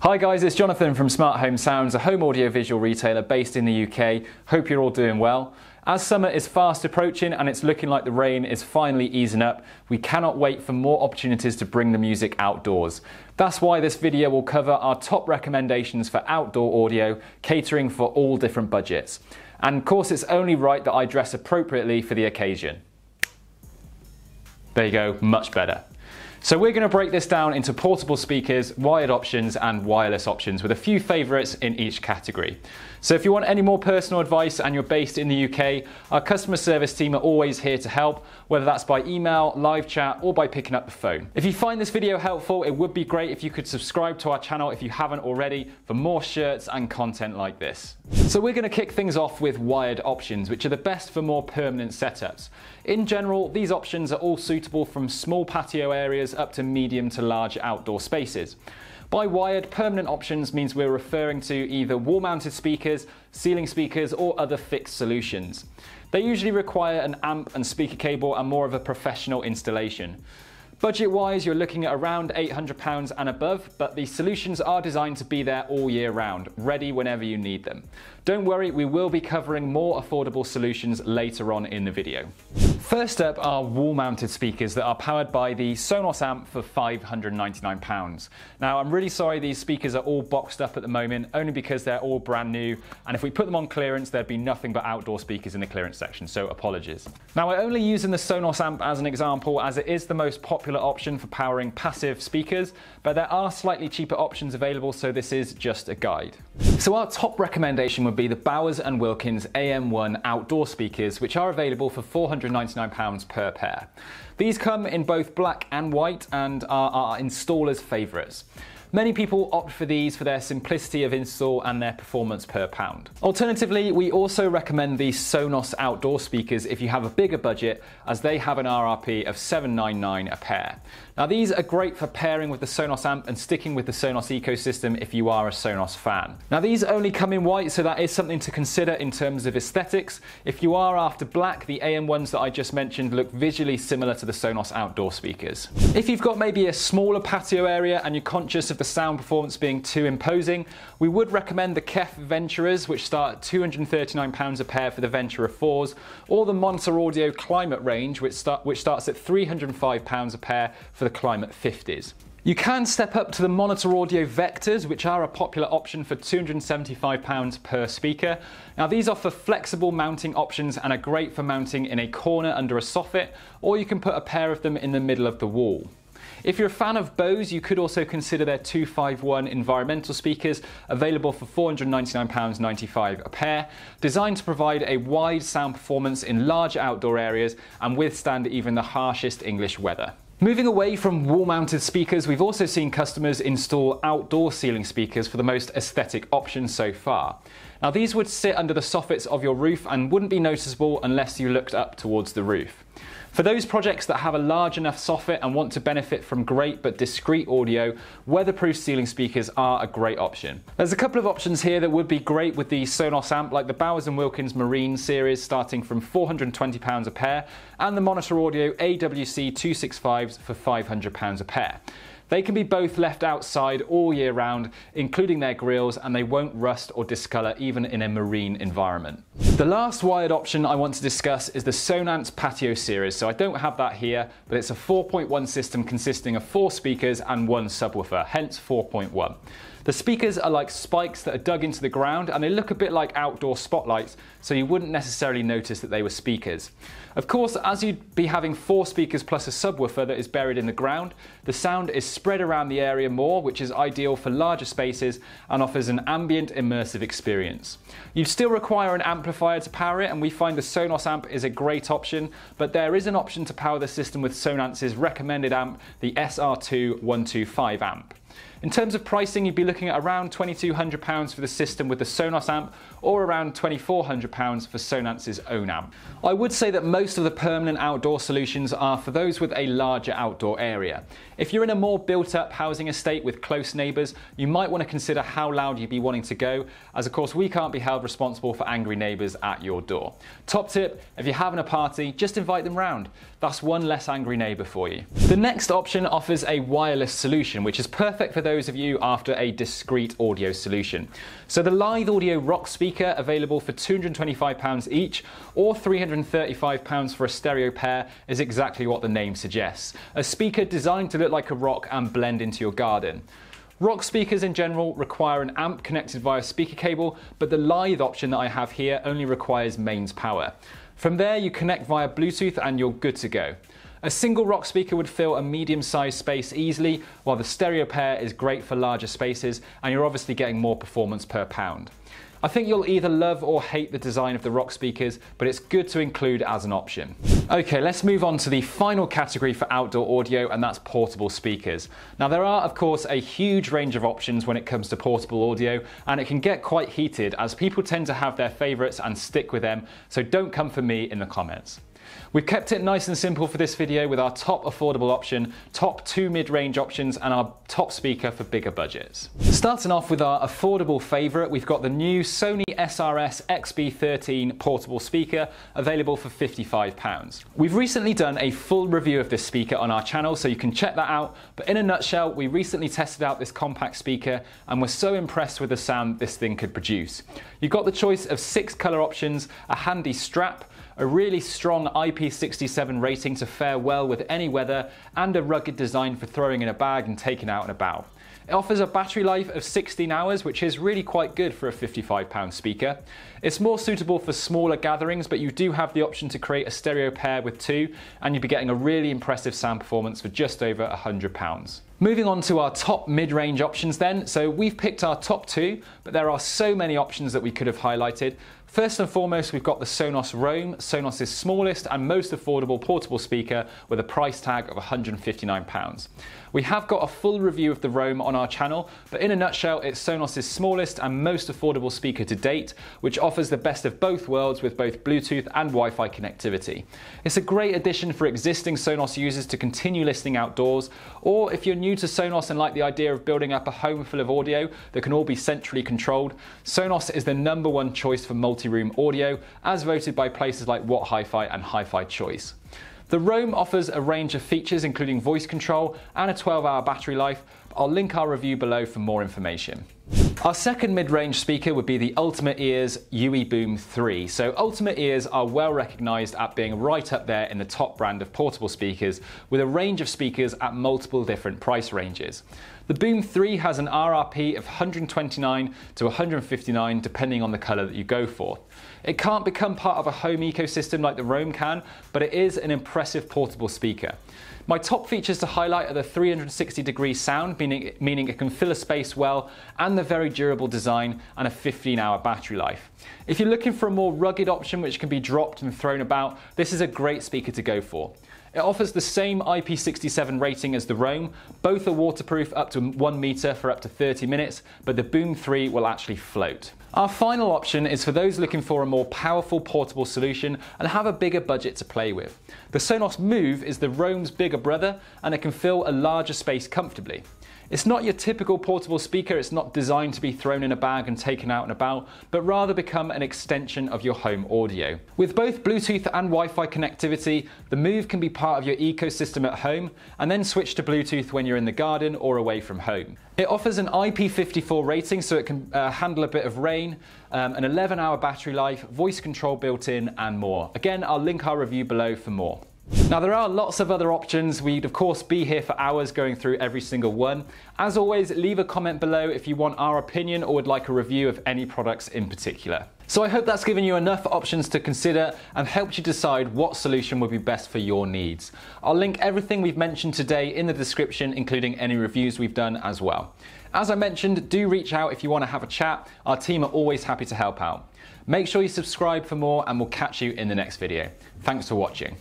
Hi guys, it's Jonathan from Smart Home Sounds, a home audio visual retailer based in the UK. Hope you're all doing well. As summer is fast approaching and it's looking like the rain is finally easing up, we cannot wait for more opportunities to bring the music outdoors. That's why this video will cover our top recommendations for outdoor audio, catering for all different budgets. And of course, it's only right that I dress appropriately for the occasion. There you go, much better. So we're going to break this down into portable speakers, wired options and wireless options with a few favourites in each category. So if you want any more personal advice and you're based in the UK, our customer service team are always here to help, whether that's by email, live chat or by picking up the phone. If you find this video helpful, it would be great if you could subscribe to our channel if you haven't already for more shirts and content like this. So we're going to kick things off with wired options, which are the best for more permanent setups. In general, these options are all suitable from small patio areas up to medium to large outdoor spaces. By wired, permanent options means we're referring to either wall mounted speakers, ceiling speakers, or other fixed solutions. They usually require an amp and speaker cable and more of a professional installation. Budget wise, you're looking at around £800 and above, but the solutions are designed to be there all year round, ready whenever you need them. Don't worry, we will be covering more affordable solutions later on in the video. First up are wall-mounted speakers that are powered by the Sonos amp for £599. Now, I'm really sorry these speakers are all boxed up at the moment, only because they're all brand new, and if we put them on clearance, there'd be nothing but outdoor speakers in the clearance section, so apologies. Now, we're only using the Sonos amp as an example, as it is the most popular option for powering passive speakers, but there are slightly cheaper options available, so this is just a guide. So our top recommendation would be the Bowers & Wilkins AM1 outdoor speakers, which are available for £499 per pair. These come in both black and white and are our installers' favourites. Many people opt for these for their simplicity of install and their performance per pound. Alternatively, we also recommend the Sonos outdoor speakers if you have a bigger budget as they have an RRP of 799 a pair. Now these are great for pairing with the Sonos amp and sticking with the Sonos ecosystem if you are a Sonos fan. Now these only come in white so that is something to consider in terms of aesthetics. If you are after black, the AM ones that I just mentioned look visually similar to the Sonos outdoor speakers. If you've got maybe a smaller patio area and you're conscious of the sound performance being too imposing, we would recommend the KEF Venturas, which start at £239 a pair for the Ventura 4s or the Monitor Audio Climate range which, start, which starts at £305 a pair for the Climate 50s. You can step up to the Monitor Audio Vectors, which are a popular option for £275 per speaker. Now these offer flexible mounting options and are great for mounting in a corner under a soffit, or you can put a pair of them in the middle of the wall. If you're a fan of Bose, you could also consider their 251 environmental speakers, available for £499.95 a pair, designed to provide a wide sound performance in large outdoor areas and withstand even the harshest English weather. Moving away from wall-mounted speakers, we've also seen customers install outdoor ceiling speakers for the most aesthetic option so far. Now these would sit under the soffits of your roof and wouldn't be noticeable unless you looked up towards the roof. For those projects that have a large enough soffit and want to benefit from great but discreet audio, weatherproof ceiling speakers are a great option. There's a couple of options here that would be great with the Sonos amp, like the Bowers & Wilkins Marine series starting from £420 a pair, and the Monitor Audio AWC 265s for £500 a pair. They can be both left outside all year round, including their grills, and they won't rust or discolor even in a marine environment. The last wired option I want to discuss is the Sonance Patio series. So I don't have that here, but it's a 4.1 system consisting of four speakers and one subwoofer, hence 4.1. The speakers are like spikes that are dug into the ground and they look a bit like outdoor spotlights, so you wouldn't necessarily notice that they were speakers. Of course, as you'd be having four speakers plus a subwoofer that is buried in the ground, the sound is spread around the area more, which is ideal for larger spaces and offers an ambient immersive experience. You'd still require an amplifier to power it, and we find the Sonos amp is a great option, but there is an option to power the system with Sonance's recommended amp, the SR2 125 amp. In terms of pricing, you'd be looking at around £2,200 for the system with the Sonos amp or around £2,400 for Sonance's own amp. I would say that most of the permanent outdoor solutions are for those with a larger outdoor area. If you're in a more built up housing estate with close neighbours, you might want to consider how loud you'd be wanting to go, as of course we can't be held responsible for angry neighbours at your door. Top tip, if you're having a party, just invite them round. That's one less angry neighbour for you. The next option offers a wireless solution, which is perfect for those those of you after a discrete audio solution. So the Lithe Audio Rock speaker available for £225 each or £335 for a stereo pair is exactly what the name suggests. A speaker designed to look like a rock and blend into your garden. Rock speakers in general require an amp connected via speaker cable, but the Lithe option that I have here only requires mains power. From there, you connect via Bluetooth and you're good to go. A single rock speaker would fill a medium sized space easily, while the stereo pair is great for larger spaces, and you're obviously getting more performance per pound. I think you'll either love or hate the design of the rock speakers, but it's good to include as an option. Okay, let's move on to the final category for outdoor audio, and that's portable speakers. Now, there are, of course, a huge range of options when it comes to portable audio, and it can get quite heated as people tend to have their favorites and stick with them, so don't come for me in the comments. We've kept it nice and simple for this video with our top affordable option, top two mid-range options and our top speaker for bigger budgets. Starting off with our affordable favourite, we've got the new Sony SRS XB13 portable speaker available for £55. We've recently done a full review of this speaker on our channel so you can check that out, but in a nutshell, we recently tested out this compact speaker and were so impressed with the sound this thing could produce. You've got the choice of six colour options, a handy strap, a really strong IP67 rating to fare well with any weather, and a rugged design for throwing in a bag and taking out and about. It offers a battery life of 16 hours, which is really quite good for a £55 speaker. It's more suitable for smaller gatherings, but you do have the option to create a stereo pair with two, and you'd be getting a really impressive sound performance for just over £100. Moving on to our top mid-range options then. So we've picked our top two, but there are so many options that we could have highlighted. First and foremost, we've got the Sonos Roam, Sonos' smallest and most affordable portable speaker with a price tag of £159. We have got a full review of the Roam on our channel, but in a nutshell, it's Sonos' smallest and most affordable speaker to date, which offers the best of both worlds with both Bluetooth and Wi-Fi connectivity. It's a great addition for existing Sonos users to continue listening outdoors, or if you're new to Sonos and like the idea of building up a home full of audio that can all be centrally controlled, Sonos is the number one choice for multi-room audio, as voted by places like What Hi-Fi and Hi-Fi Choice. The Roam offers a range of features including voice control and a 12 hour battery life. I'll link our review below for more information. Our second mid-range speaker would be the Ultimate Ears UE Boom 3. So Ultimate Ears are well recognized at being right up there in the top brand of portable speakers with a range of speakers at multiple different price ranges. The Boom 3 has an RRP of 129 to 159 depending on the color that you go for. It can't become part of a home ecosystem like the Roam can, but it is an impressive portable speaker. My top features to highlight are the 360 degree sound, meaning, meaning it can fill a space well, and the very durable design and a 15 hour battery life. If you're looking for a more rugged option which can be dropped and thrown about, this is a great speaker to go for. It offers the same IP67 rating as the Roam. Both are waterproof up to 1 meter for up to 30 minutes, but the Boom 3 will actually float. Our final option is for those looking for a more powerful portable solution and have a bigger budget to play with. The Sonos Move is the Roam's bigger brother and it can fill a larger space comfortably. It's not your typical portable speaker, it's not designed to be thrown in a bag and taken out and about, but rather become an extension of your home audio. With both Bluetooth and Wi-Fi connectivity, the Move can be part of your ecosystem at home and then switch to Bluetooth when you're in the garden or away from home. It offers an IP54 rating so it can uh, handle a bit of rain, um, an 11 hour battery life, voice control built in and more. Again, I'll link our review below for more. Now there are lots of other options. We'd of course be here for hours going through every single one. As always, leave a comment below if you want our opinion or would like a review of any products in particular. So I hope that's given you enough options to consider and helped you decide what solution would be best for your needs. I'll link everything we've mentioned today in the description, including any reviews we've done as well. As I mentioned, do reach out if you want to have a chat. Our team are always happy to help out. Make sure you subscribe for more and we'll catch you in the next video. Thanks for watching.